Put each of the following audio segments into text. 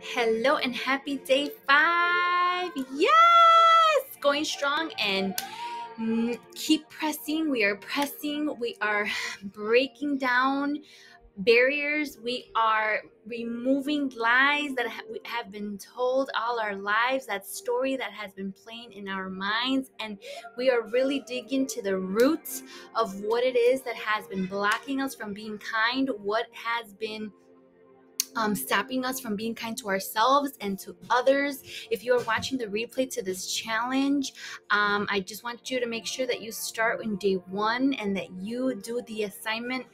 Hello and happy day five. Yes, going strong and mm, keep pressing. We are pressing. We are breaking down barriers. We are removing lies that have been told all our lives, that story that has been playing in our minds. And we are really digging to the roots of what it is that has been blocking us from being kind, what has been um, stopping us from being kind to ourselves and to others. If you are watching the replay to this challenge, um, I just want you to make sure that you start in day one and that you do the assignment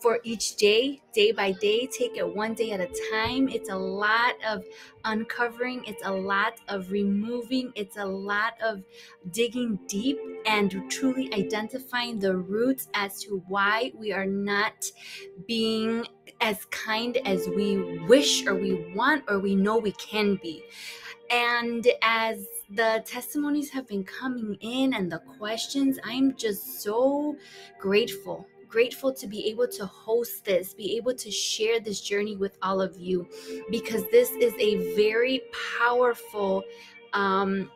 for each day, day by day. Take it one day at a time. It's a lot of uncovering, it's a lot of removing, it's a lot of digging deep and truly identifying the roots as to why we are not being as kind as we wish or we want or we know we can be. And as the testimonies have been coming in and the questions, I'm just so grateful. Grateful to be able to host this, be able to share this journey with all of you, because this is a very powerful um,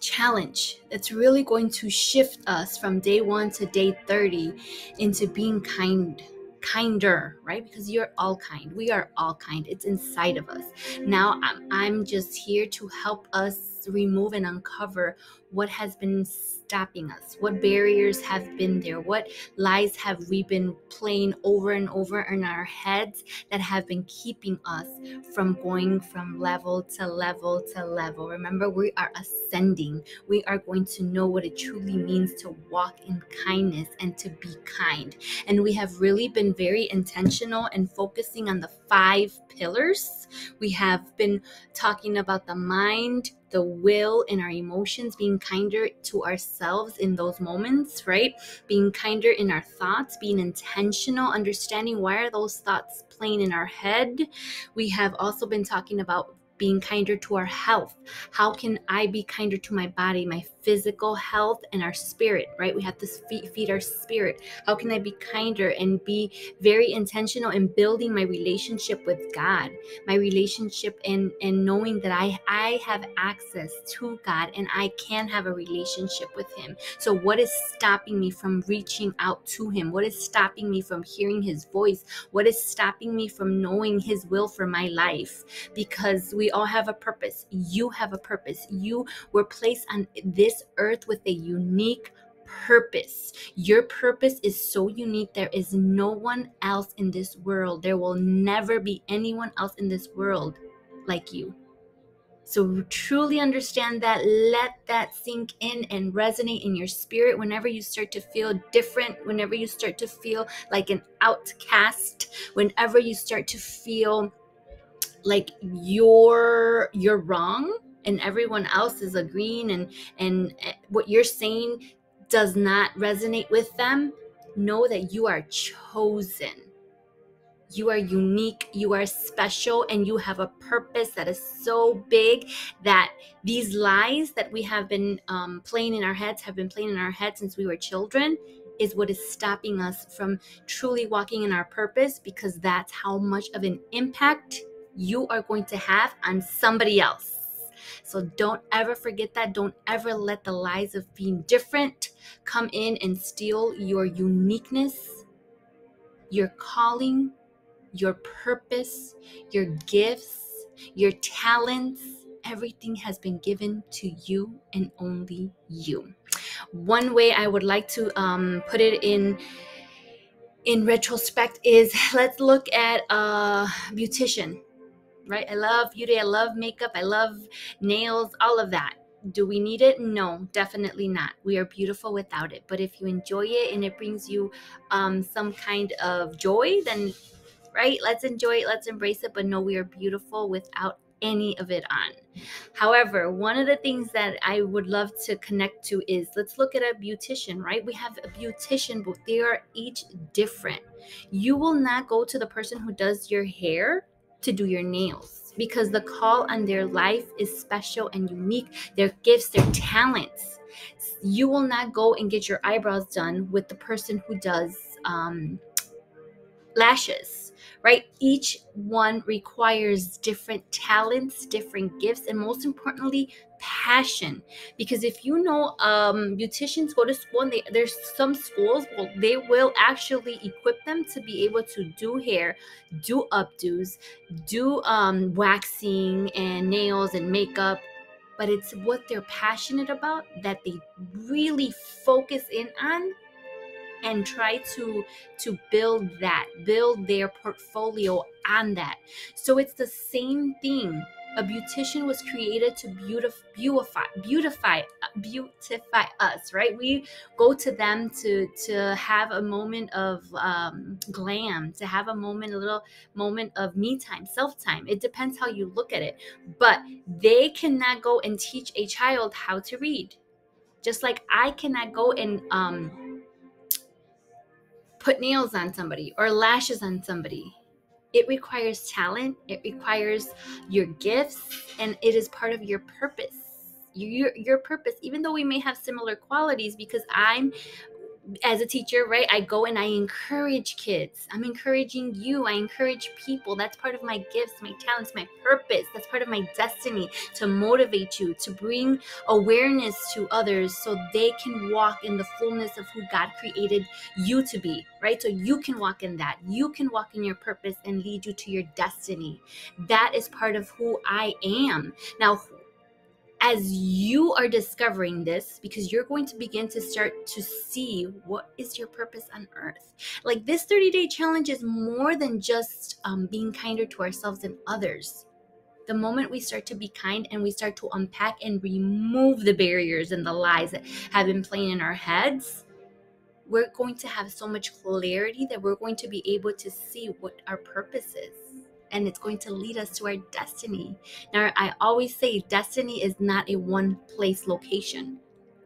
challenge that's really going to shift us from day one to day 30 into being kind kinder right? Because you're all kind. We are all kind. It's inside of us. Now i'm, I'm just here to help us remove and uncover what has been stopping us what barriers have been there what lies have we been playing over and over in our heads that have been keeping us from going from level to level to level. Remember we are ascending. We are going to know what it truly means to walk in kindness and to be kind. And we have really been very intentional and focusing on the five pillars. We have been talking about the mind the will and our emotions, being kinder to ourselves in those moments, right? Being kinder in our thoughts, being intentional, understanding why are those thoughts playing in our head. We have also been talking about being kinder to our health. How can I be kinder to my body, my physical health, and our spirit, right? We have to feed, our spirit. How can I be kinder and be very intentional in building my relationship with God, my relationship and, and knowing that I, I have access to God and I can have a relationship with Him. So, what is stopping me from reaching out to Him? What is stopping me from hearing His voice? What is stopping me from knowing His will for my life? Because we all have a purpose. You have a purpose. You were placed on this earth with a unique purpose. Your purpose is so unique. There is no one else in this world. There will never be anyone else in this world like you. So truly understand that, let that sink in and resonate in your spirit whenever you start to feel different, whenever you start to feel like an outcast, whenever you start to feel like you're you're wrong and everyone else is agreeing and and eh, what you're saying does not resonate with them, know that you are chosen you are unique, you are special, and you have a purpose that is so big that these lies that we have been um, playing in our heads, have been playing in our heads since we were children, is what is stopping us from truly walking in our purpose because that's how much of an impact you are going to have on somebody else. So don't ever forget that. Don't ever let the lies of being different come in and steal your uniqueness, your calling, your purpose, your gifts, your talents, everything has been given to you and only you. One way I would like to um, put it in in retrospect is let's look at a beautician, right? I love beauty, I love makeup, I love nails, all of that. Do we need it? No, definitely not. We are beautiful without it. But if you enjoy it and it brings you um, some kind of joy, then right? Let's enjoy it, let's embrace it, but no, we are beautiful without any of it on. However, one of the things that I would love to connect to is let's look at a beautician, right? We have a beautician, but they are each different. You will not go to the person who does your hair to do your nails because the call on their life is special and unique, their gifts, their talents. You will not go and get your eyebrows done with the person who does um, lashes right? Each one requires different talents, different gifts, and most importantly, passion. Because if you know um, beauticians go to school and they, there's some schools, well, they will actually equip them to be able to do hair, do updos, do um, waxing and nails and makeup. But it's what they're passionate about that they really focus in on and try to to build that build their portfolio on that. So it's the same thing. A beautician was created to beautify beautify beautify beautify us right? We go to them to to have a moment of um, glam to have a moment a little moment of me time self time. It depends how you look at it. But they cannot go and teach a child how to read. Just like i cannot go and um put nails on somebody or lashes on somebody. It requires talent, it requires your gifts, and it is part of your purpose. Your, your purpose, even though we may have similar qualities, because I'm as a teacher, right, I go and I encourage kids. I'm encouraging you. I encourage people. That's part of my gifts, my talents, my purpose. That's part of my destiny to motivate you, to bring awareness to others so they can walk in the fullness of who God created you to be, right? So you can walk in that. You can walk in your purpose and lead you to your destiny. That is part of who I am. Now, as you are discovering this because you're going to begin to start to see what is your purpose on earth. Like this 30 day challenge is more than just um, being kinder to ourselves and others. The moment we start to be kind and we start to unpack and remove the barriers and the lies that have been playing in our heads we're going to have so much clarity that we're going to be able to see what our purpose is and it's going to lead us to our destiny. Now, I always say destiny is not a one place location.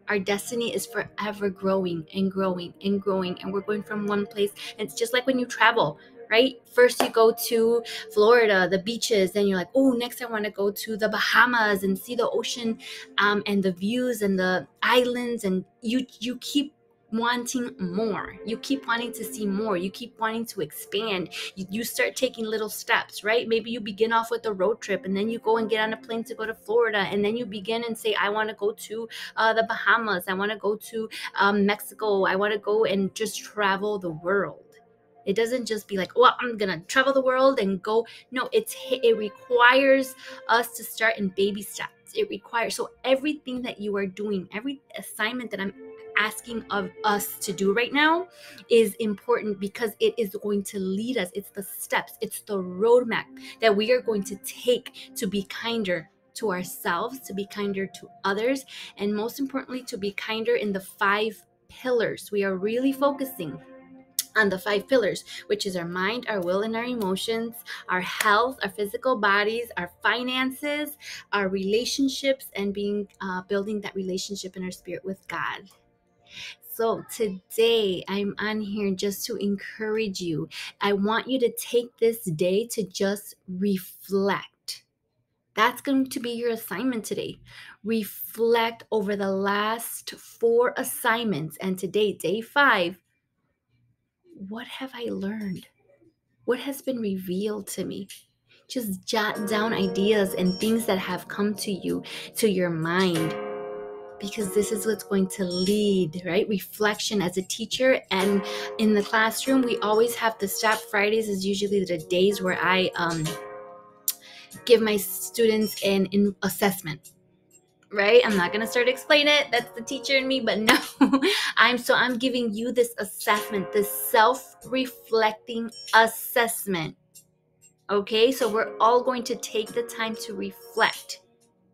Our destiny is forever growing and growing and growing, and we're going from one place. It's just like when you travel, right? First, you go to Florida, the beaches, then you're like, oh, next I want to go to the Bahamas and see the ocean um, and the views and the islands, and you you keep wanting more. You keep wanting to see more. You keep wanting to expand. You, you, start taking little steps, right? Maybe you begin off with a road trip and then you go and get on a plane to go to Florida. And then you begin and say, I want to go to uh, the Bahamas. I want to go to um, Mexico. I want to go and just travel the world. It doesn't just be like, well, I'm gonna travel the world and go. No, it's it requires us to start in baby steps. It requires so everything that you are doing, every assignment that I'm asking of us to do right now is important because it is going to lead us. It's the steps, it's the roadmap that we are going to take to be kinder to ourselves, to be kinder to others, and most importantly, to be kinder in the five pillars. We are really focusing on the five pillars, which is our mind, our will, and our emotions, our health, our physical bodies, our finances, our relationships, and being uh, building that relationship in our spirit with God. So today I'm on here just to encourage you. I want you to take this day to just reflect. That's going to be your assignment today. Reflect over the last four assignments and today, day five. What have I learned? What has been revealed to me? Just jot down ideas and things that have come to you, to your mind because this is what's going to lead, right? Reflection as a teacher. And in the classroom, we always have the staff Fridays is usually the days where I um, give my students an, an assessment right? I'm not going to start explain it. That's the teacher in me but no i'm so i'm giving you this assessment this self-reflecting assessment okay? So we're all going to take the time to reflect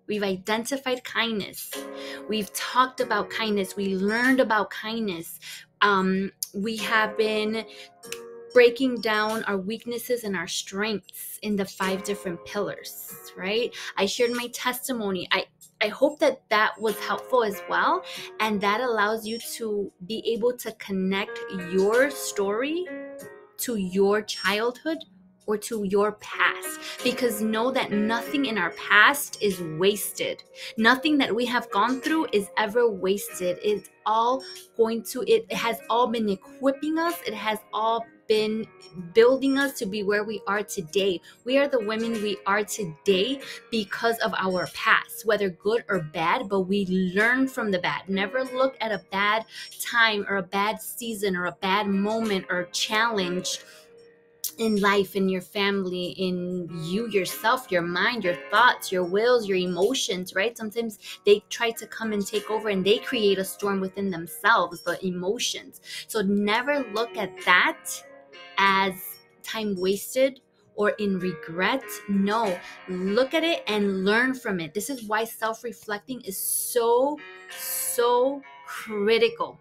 We've identified kindness. We've talked about kindness. We learned about kindness. Um, we have been breaking down our weaknesses and our strengths in the five different pillars, right? I shared my testimony. I I hope that that was helpful as well. And that allows you to be able to connect your story to your childhood or to your past because know that nothing in our past is wasted. Nothing that we have gone through is ever wasted. It's all going to, it has all been equipping us, it has all been building us to be where we are today. We are the women we are today because of our past, whether good or bad, but we learn from the bad. Never look at a bad time or a bad season or a bad moment or challenge in life, in your family, in you yourself, your mind, your thoughts, your wills, your emotions, right? Sometimes they try to come and take over and they create a storm within themselves, the emotions. So never look at that as time wasted or in regret. No, look at it and learn from it. This is why self reflecting is so, so critical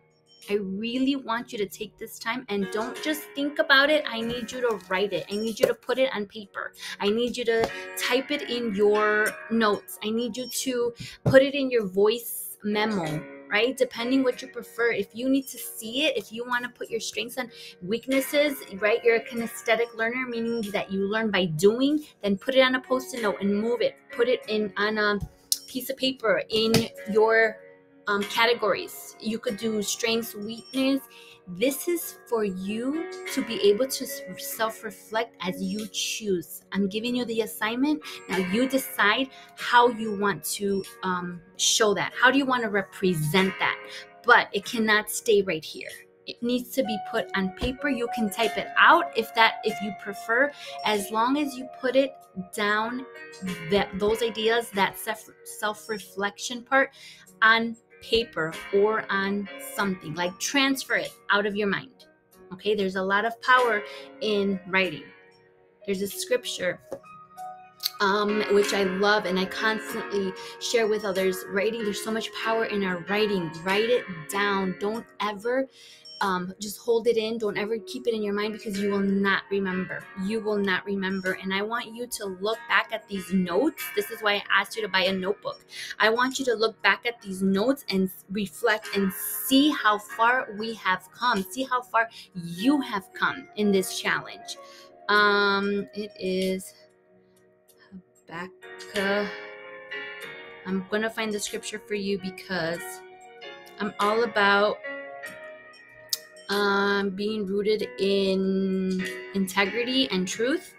I really want you to take this time and don't just think about it. I need you to write it. I need you to put it on paper. I need you to type it in your notes. I need you to put it in your voice memo right depending what you prefer if you need to see it if you want to put your strengths and weaknesses right you're a kinesthetic learner meaning that you learn by doing then put it on a post-it note and move it put it in on a piece of paper in your um, categories. You could do strengths, weakness. This is for you to be able to self reflect as you choose. I'm giving you the assignment. Now you decide how you want to um, show that. How do you want to represent that? But it cannot stay right here it needs to be put on paper you can type it out if that if you prefer as long as you put it down that those ideas that self self reflection part on paper or on something. Like transfer it out of your mind. Okay, there's a lot of power in writing. There's a scripture um, which I love and I constantly share with others. Writing, there's so much power in our writing. Write it down. Don't ever um, just hold it in. Don't ever keep it in your mind because you will not remember. You will not remember. And I want you to look back at these notes. This is why I asked you to buy a notebook. I want you to look back at these notes and reflect and see how far we have come. See how far you have come in this challenge. Um, it is Habakkuk. I'm going to find the scripture for you because I'm all about um, being rooted in integrity and truth.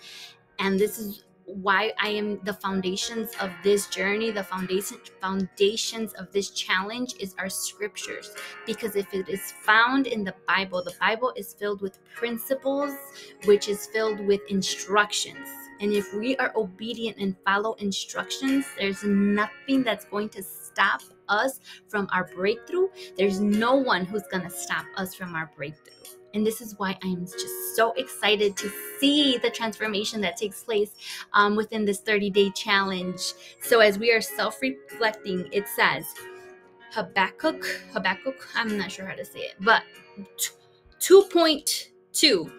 And this is why I am the foundations of this journey, the foundation foundations of this challenge is our scriptures. Because if it is found in the Bible, the Bible is filled with principles, which is filled with instructions. And if we are obedient and follow instructions, there's nothing that's going to stop us from our breakthrough. There's no one who's going to stop us from our breakthrough. And this is why I am just so excited to see the transformation that takes place um, within this 30 day challenge. So, as we are self reflecting, it says Habakkuk, Habakkuk, I'm not sure how to say it, but 2.2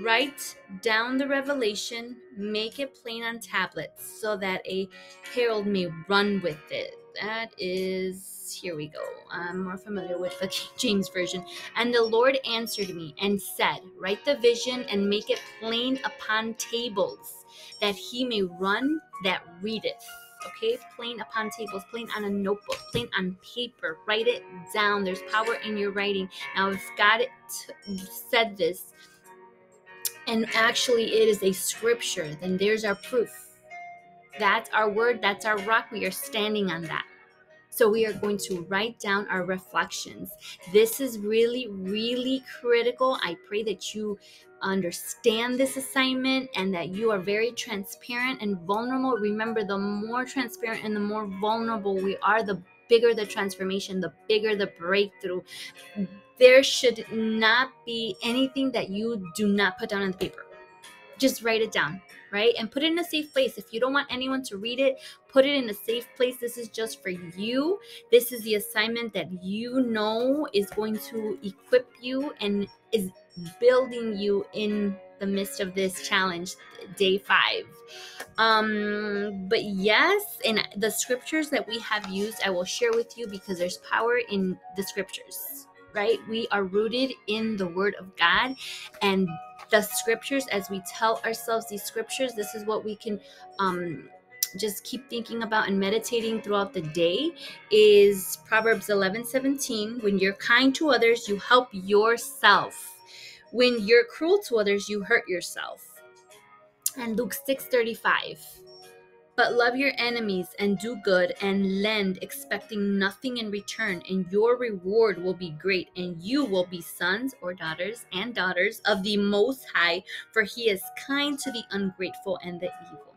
Write down the revelation, make it plain on tablets so that a herald may run with it that is here we go. I'm more familiar with the King James Version. And the Lord answered me and said, Write the vision and make it plain upon tables, that he may run that readeth. Okay, plain upon tables, plain on a notebook, plain on paper. Write it down. There's power in your writing. Now, if God said this, and actually it is a scripture, then there's our proof that's our word, that's our rock. We are standing on that. So we are going to write down our reflections. This is really, really critical. I pray that you understand this assignment and that you are very transparent and vulnerable. Remember, the more transparent and the more vulnerable we are, the bigger the transformation, the bigger the breakthrough. There should not be anything that you do not put down on the paper. Just write it down right? And put it in a safe place. If you don't want anyone to read it, put it in a safe place. This is just for you. This is the assignment that you know is going to equip you and is building you in the midst of this challenge, day five. Um, but yes, and the scriptures that we have used, I will share with you because there's power in the scriptures right? We are rooted in the Word of God and the scriptures as we tell ourselves these scriptures. This is what we can um, just keep thinking about and meditating throughout the day is Proverbs 11 17. When you're kind to others, you help yourself. When you're cruel to others, you hurt yourself. And Luke 6:35. But love your enemies and do good and lend, expecting nothing in return, and your reward will be great, and you will be sons or daughters and daughters of the Most High, for He is kind to the ungrateful and the evil.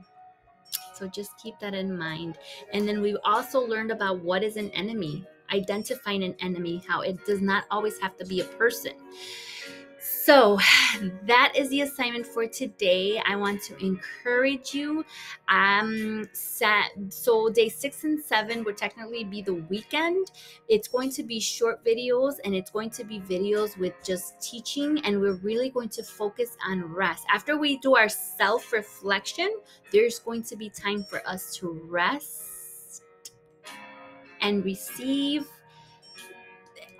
So just keep that in mind. And then we've also learned about what is an enemy, identifying an enemy, how it does not always have to be a person. So that is the assignment for today. I want to encourage you. Um, set, so day six and seven would technically be the weekend. It's going to be short videos and it's going to be videos with just teaching, and we're really going to focus on rest. After we do our self reflection, there's going to be time for us to rest and receive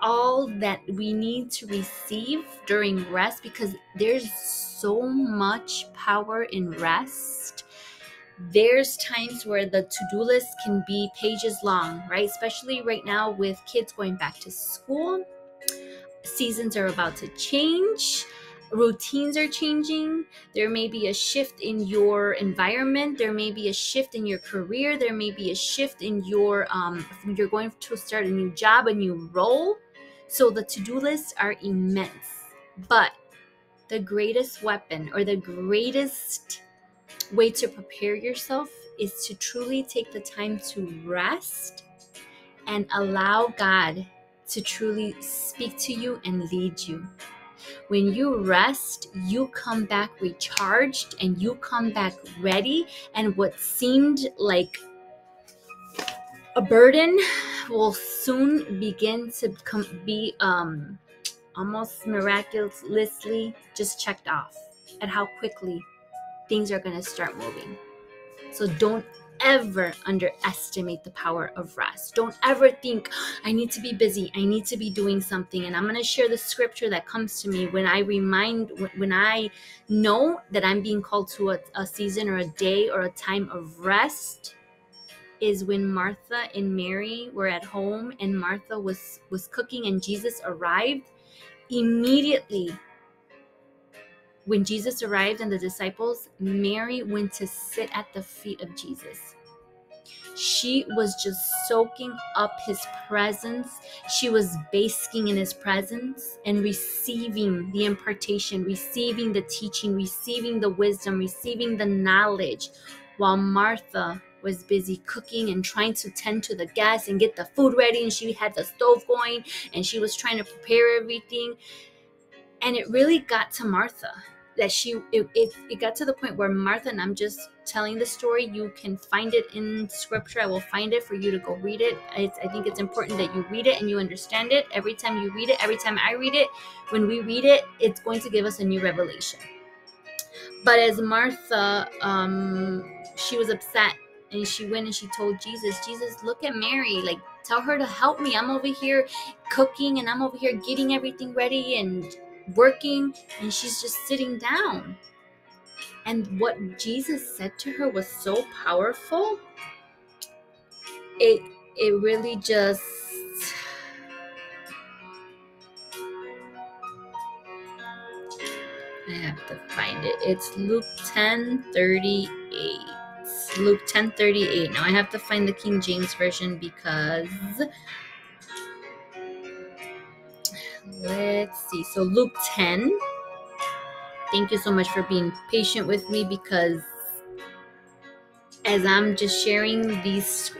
all that we need to receive during rest because there's so much power in rest. There's times where the to do list can be pages long, right? Especially right now with kids going back to school. Seasons are about to change routines are changing. There may be a shift in your environment. There may be a shift in your career. There may be a shift in your um, you're going to start a new job, a new role. So the to do lists are immense. But the greatest weapon or the greatest way to prepare yourself is to truly take the time to rest and allow God to truly speak to you and lead you. When you rest, you come back recharged and you come back ready, and what seemed like a burden will soon begin to come, be um, almost miraculously just checked off at how quickly things are going to start moving. So don't ever underestimate the power of rest. Don't ever think, I need to be busy. I need to be doing something. And I'm going to share the scripture that comes to me when I remind, when I know that I'm being called to a, a season or a day or a time of rest is when Martha and Mary were at home and Martha was was cooking and Jesus arrived immediately when Jesus arrived and the disciples Mary went to sit at the feet of Jesus she was just soaking up his presence. She was basking in his presence and receiving the impartation, receiving the teaching, receiving the wisdom, receiving the knowledge, while Martha was busy cooking and trying to tend to the guests and get the food ready and she had the stove going and she was trying to prepare everything. And it really got to martha that she it, it, it got to the point where martha and i'm just telling the story you can find it in scripture. I will find it for you to go read it. It's, i think it's important that you read it and you understand it. Every time you read it every time i read it when we read it it's going to give us a new revelation. But as martha um she was upset and she went and she told Jesus, Jesus, look at Mary. Like, tell her to help me. I'm over here cooking and I'm over here getting everything ready and working, and she's just sitting down. And what Jesus said to her was so powerful. It it really just I have to find it. It's Luke 10 38. Luke 10:38. Now I have to find the King James version because let's see. So Luke 10. Thank you so much for being patient with me because as I'm just sharing these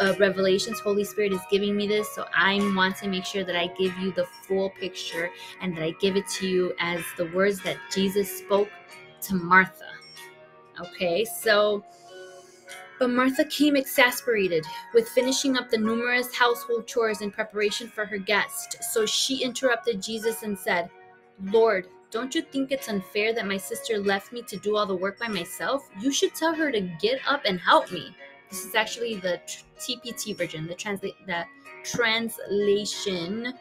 uh, revelations, Holy Spirit is giving me this. So I want to make sure that I give you the full picture and that I give it to you as the words that Jesus spoke to Martha. Okay, so but Martha came exasperated with finishing up the numerous household chores in preparation for her guest. So she interrupted Jesus and said, Lord, don't you think it's unfair that my sister left me to do all the work by myself? You should tell her to get up and help me. This is actually the TPT version, the translate the translation,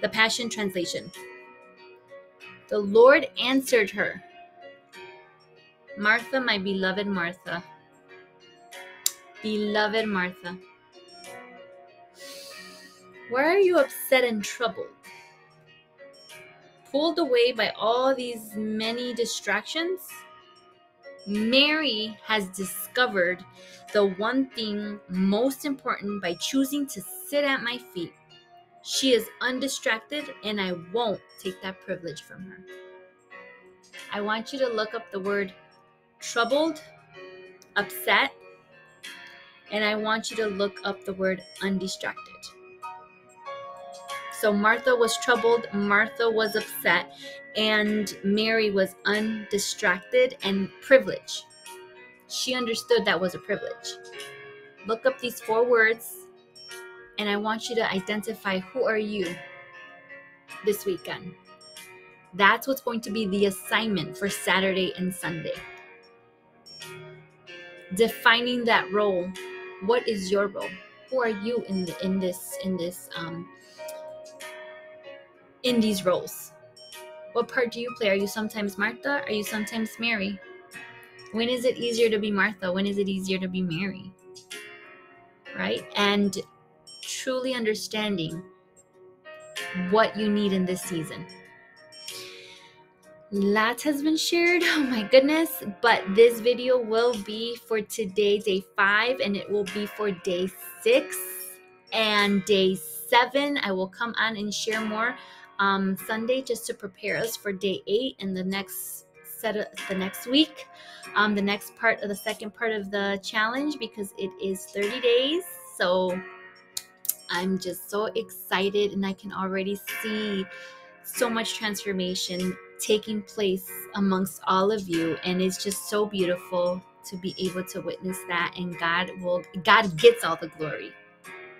the Passion translation. The Lord answered her, Martha, my beloved Martha, Beloved Martha, why are you upset and troubled? pulled away by all these many distractions, Mary has discovered the one thing most important by choosing to sit at my feet. She is undistracted, and I won't take that privilege from her. I want you to look up the word troubled, upset, and I want you to look up the word undistracted. So Martha was troubled, Martha was upset, and Mary was undistracted and privileged. She understood that was a privilege. Look up these four words, and I want you to identify who are you this weekend. That's what's going to be the assignment for Saturday and Sunday. Defining that role. What is your role? Who are you in the, in this in this um, in these roles? What part do you play? Are you sometimes Martha? Are you sometimes Mary? When is it easier to be Martha? When is it easier to be Mary? Right? And truly understanding what you need in this season lots has been shared oh my goodness but this video will be for today day five and it will be for day six and day seven. I will come on and share more um, sunday just to prepare us for day eight and the next set of the next week. Um, the next part of the second part of the challenge because it is 30 days so i'm just so excited and i can already see so much transformation taking place amongst all of you and it's just so beautiful to be able to witness that and God will God gets all the glory.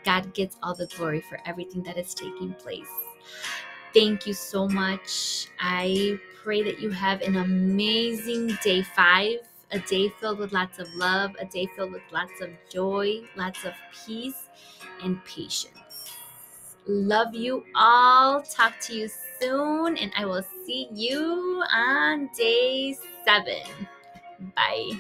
God gets all the glory for everything that is taking place. Thank you so much. I pray that you have an amazing day 5, a day filled with lots of love, a day filled with lots of joy, lots of peace and patience. Love you all. Talk to you soon, and I will see you on day seven. Bye.